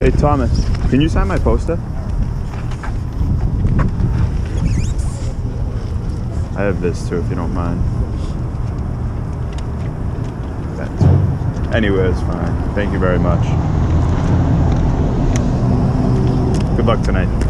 Hey Thomas, can you sign my poster? I have this too if you don't mind. That. Anyway, it's fine. Thank you very much. Good luck tonight.